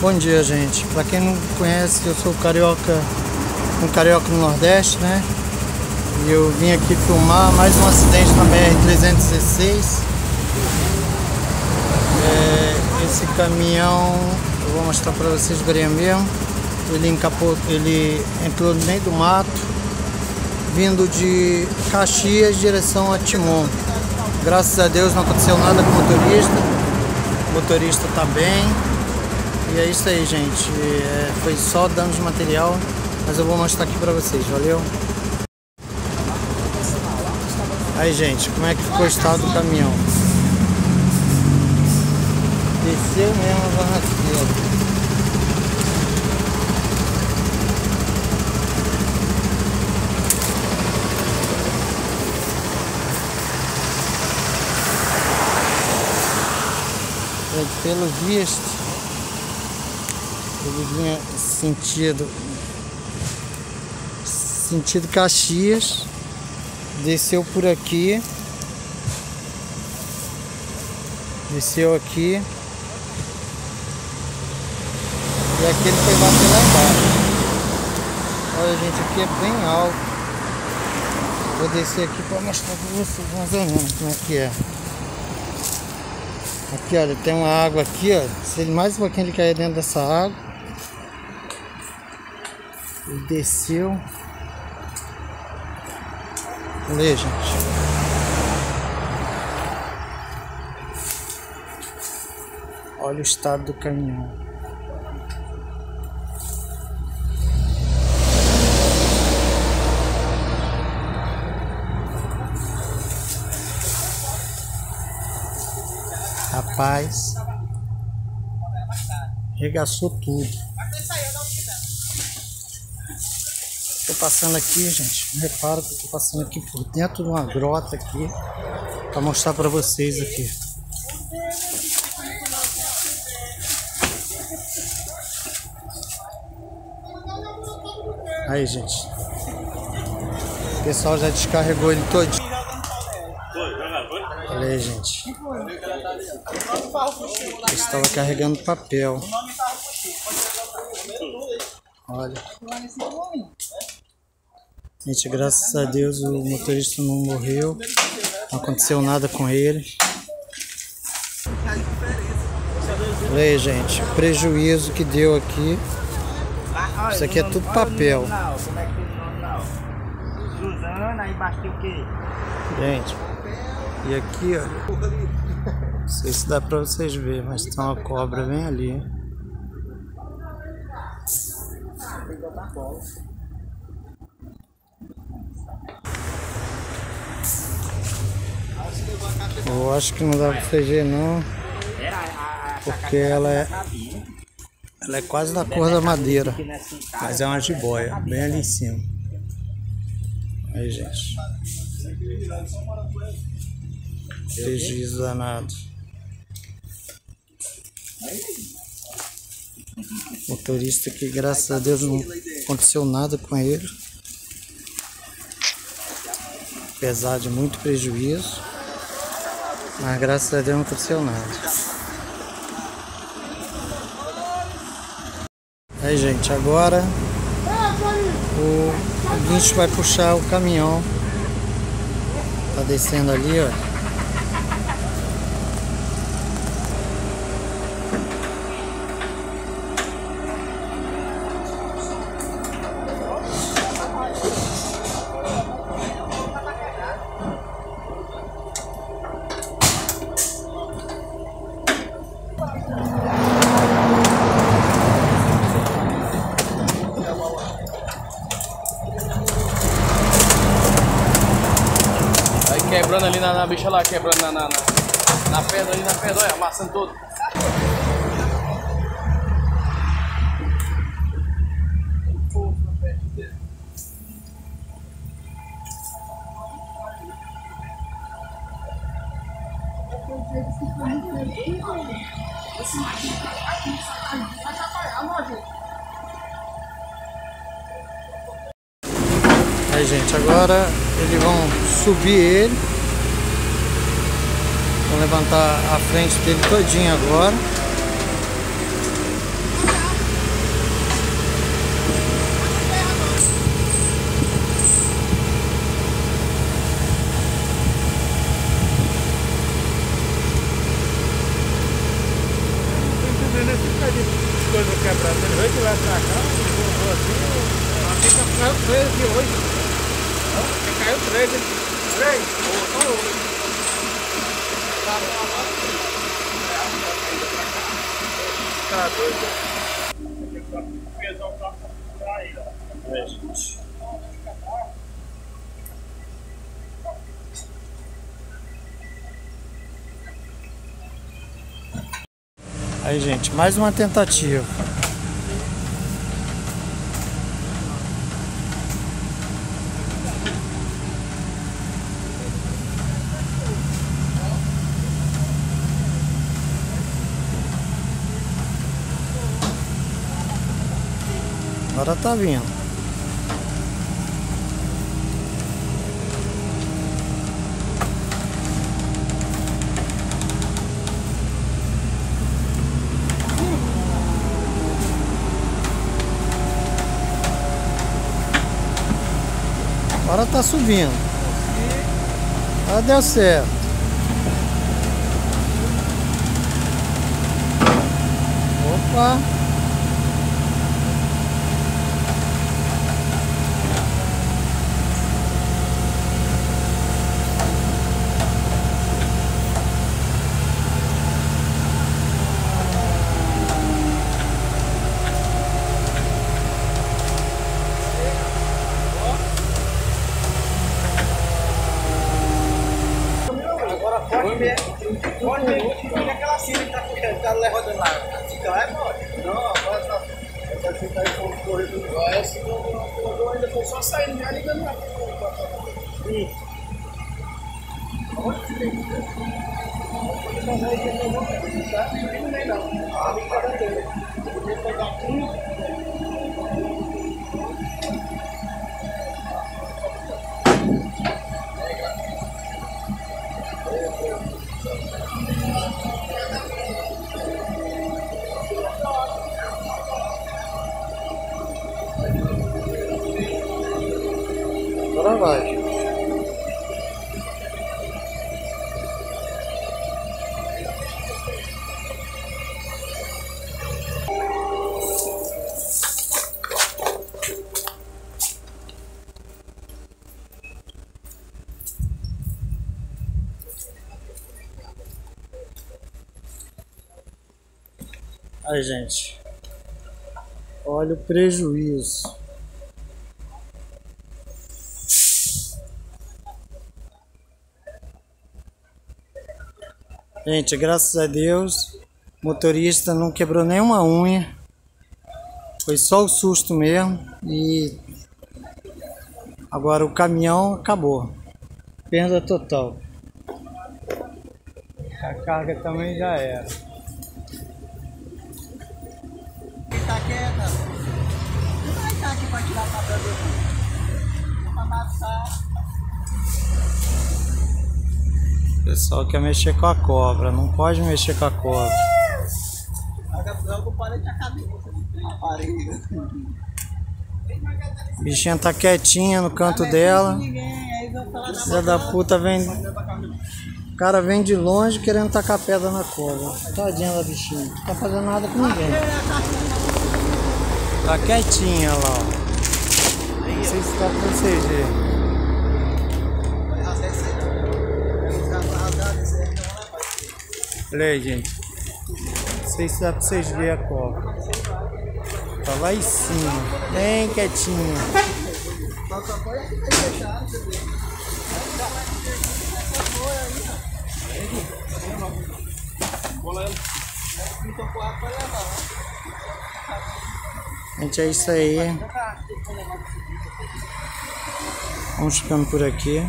Bom dia, gente. Para quem não conhece, eu sou carioca, um carioca no Nordeste, né? E eu vim aqui filmar mais um acidente na BR-316. É, esse caminhão, eu vou mostrar para vocês verem mesmo. Ele encapou, ele entrou no meio do mato, vindo de Caxias direção a Timon. Graças a Deus não aconteceu nada com o motorista. O motorista está bem. E é isso aí, gente. É, foi só dano de material, mas eu vou mostrar aqui pra vocês, valeu? Aí, gente, como é que ficou o estado do caminhão? Desceu mesmo a barraqueira. pelo visto ele vinha sentido sentido Caxias desceu por aqui desceu aqui e aqui ele foi bater lá embaixo. Olha gente aqui é bem alto. Vou descer aqui para mostrar para vocês mais ou menos como é que é. Aqui olha tem uma água aqui ó. Se ele mais um pouquinho ele cair dentro dessa água ele desceu. Aí, gente. Olha o estado do caminhão. Rapaz, regaçou tudo. Passando aqui, gente. Repara que eu tô passando aqui por dentro de uma grota aqui para mostrar para vocês aqui. Aí, gente. O pessoal já descarregou ele todinho. Olha aí, gente. Estava carregando papel. Olha. Gente, graças a Deus o motorista não morreu. Não aconteceu nada com ele. Olha aí, gente, o prejuízo que deu aqui. Isso aqui é tudo papel. Gente, e aqui, ó. Não sei se dá pra vocês verem, mas tem uma cobra bem ali. Eu acho que não dá pra ver não. Porque ela é. Ela é quase da cor da madeira. Mas é uma jiboia, bem ali em cima. Aí gente. Prejuízo danado. Motorista que graças a Deus não aconteceu nada com ele. Apesar de muito prejuízo. Mas graças a Deus não aconteceu nada. Aí gente, agora o, guincho vai puxar o caminhão. Tá descendo ali, ó. Quebrando ali na, na bicha lá, quebrando na, na, na, na pedra ali, na pedra, olha, amassando tudo. Aí gente, agora eles vão subir ele. Levantar a frente dele todinho agora. Ele veio de lá pra cá, voltou assim, aqui caiu três aqui hoje. Aqui caiu três aqui. Três? Voltou hoje. Tá doido. Pesão aí, ó. Aí, gente, mais uma tentativa. Agora tá vindo. Agora tá subindo. Agora deu certo. Opa! Tá ficando, tá levantando lá. Fica lá, pode. Não, agora tá. Essa fica aí com o corredor. Essa não ainda foi só saindo, já ligando lá. Sim. Onde que tem? Pode fazer aí que eu vou tá? Não tem não. A minha tá dentro. Eu vou pegar aqui. Vai. Aí, gente. Olha o prejuízo. Gente, graças a Deus, o motorista não quebrou nenhuma unha. Foi só o susto mesmo e agora o caminhão acabou. Perda total. A carga também já era. Tá quieta. Não vai estar aqui para tirar o papel do. O pessoal quer mexer com a cobra, não pode mexer com a cobra. A bichinha tá quietinha no canto dela. Filha da puta vem. O cara vem de longe querendo tacar pedra na cobra. Tadinha da bichinha. Não tá fazendo nada com ninguém. Tá quietinha lá, ó. Não sei se tá pra vocês Olha aí, gente. Não sei se dá pra vocês verem a cobra. Tá lá em cima, bem quietinho. Gente, é isso aí. Vamos ficando por aqui.